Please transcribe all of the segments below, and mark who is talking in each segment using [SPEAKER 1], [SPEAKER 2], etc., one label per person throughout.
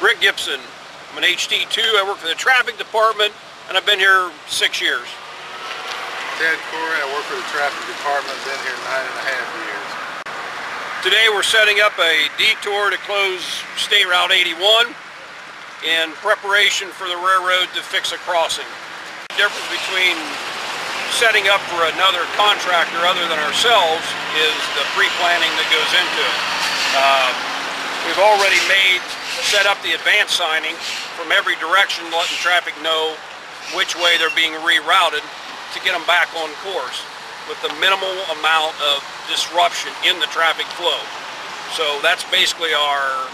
[SPEAKER 1] Rick Gibson. I'm an HT2. I work for the traffic department and I've been here six years.
[SPEAKER 2] Ted Corey, I work for the traffic department, been here nine and a half years.
[SPEAKER 1] Today we're setting up a detour to close State Route 81 in preparation for the railroad to fix a crossing. The difference between setting up for another contractor other than ourselves is the pre-planning that goes into it. Uh, we've already made, set up the advance signing from every direction, letting traffic know which way they're being rerouted to get them back on course with the minimal amount of disruption in the traffic flow. So that's basically our,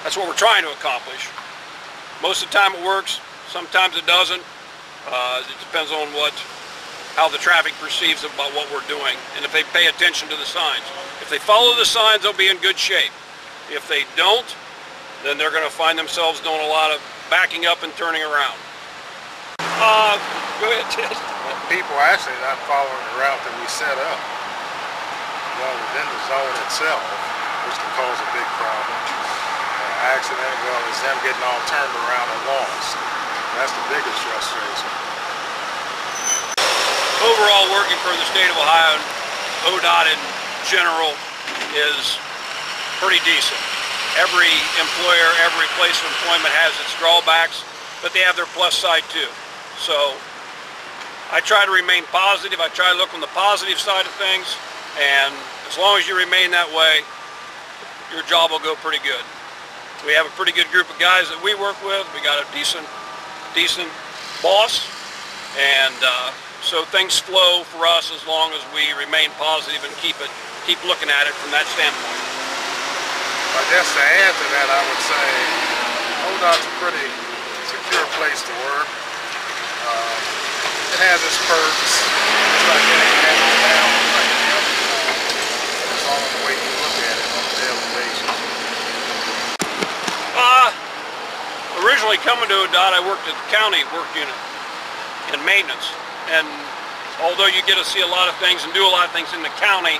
[SPEAKER 1] that's what we're trying to accomplish. Most of the time it works, sometimes it doesn't. Uh, it depends on what, how the traffic perceives about what we're doing and if they pay attention to the signs. If they follow the signs, they'll be in good shape. If they don't, then they're going to find themselves doing a lot of backing up and turning around. Uh, go ahead, Ted.
[SPEAKER 2] Well, people actually not following the route that we set up. Well, within the zone itself, which can cause a big problem. Uh, accident, well, is them getting all turned around and lost. That's the biggest frustration.
[SPEAKER 1] Overall, working for the state of Ohio, ODOT in general is pretty decent. Every employer, every place of employment has its drawbacks, but they have their plus side too. So I try to remain positive. I try to look on the positive side of things, and as long as you remain that way, your job will go pretty good. We have a pretty good group of guys that we work with. We got a decent decent boss, and uh, so things flow for us as long as we remain positive and keep it, keep looking at it from that standpoint.
[SPEAKER 2] I guess to add to that, I would say ODOT's a pretty secure place to work. Uh, it has its perks, it's like any any other town. It's all the way you look at it on a daily basis.
[SPEAKER 1] Uh, originally coming to ODOT, I worked at the county work unit in maintenance. And although you get to see a lot of things and do a lot of things in the county,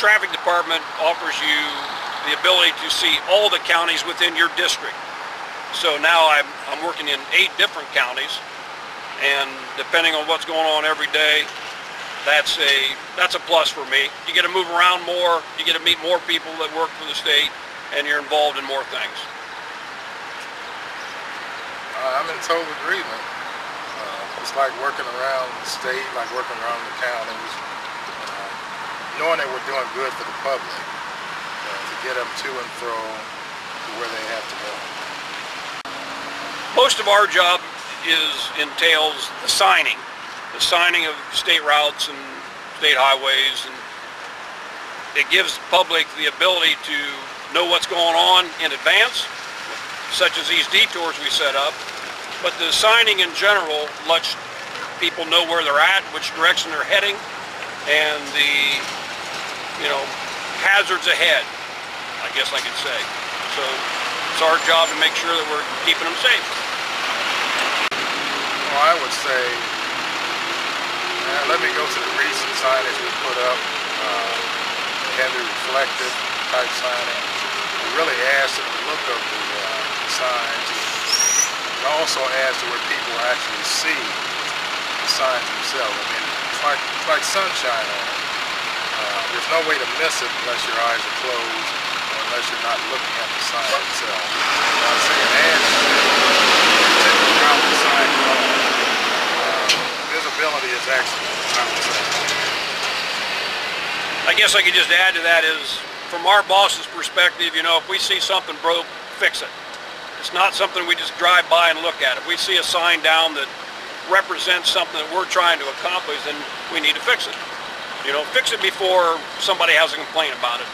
[SPEAKER 1] traffic department offers you the ability to see all the counties within your district. So now I'm, I'm working in eight different counties and depending on what's going on every day, that's a, that's a plus for me. You get to move around more, you get to meet more people that work for the state, and you're involved in more things.
[SPEAKER 2] Uh, I'm in total agreement. Uh, it's like working around the state, like working around the counties, uh, knowing that we're doing good for the public get them to and fro to where they have to go.
[SPEAKER 1] Most of our job is entails the signing, the signing of state routes and state highways, and it gives the public the ability to know what's going on in advance, such as these detours we set up, but the signing in general lets people know where they're at, which direction they're heading, and the, you know, hazards ahead, I guess I could say. So it's our job to make sure that we're keeping them safe.
[SPEAKER 2] Well, I would say, uh, let me go to the recent signage we put up, uh, heavy reflective type signage. It really adds to the look of the uh, signs. It also adds to where people actually see the signs themselves. I mean, it's like, it's like sunshine on it. Uh, there's no way to miss it unless your eyes are closed not looking at the sign itself. So I'd say it adds to taking the sign. Uh, visibility is I.
[SPEAKER 1] I guess I could just add to that is, from our boss's perspective, you know, if we see something broke, fix it. It's not something we just drive by and look at. If we see a sign down that represents something that we're trying to accomplish, then we need to fix it. You know, fix it before somebody has a complaint about it.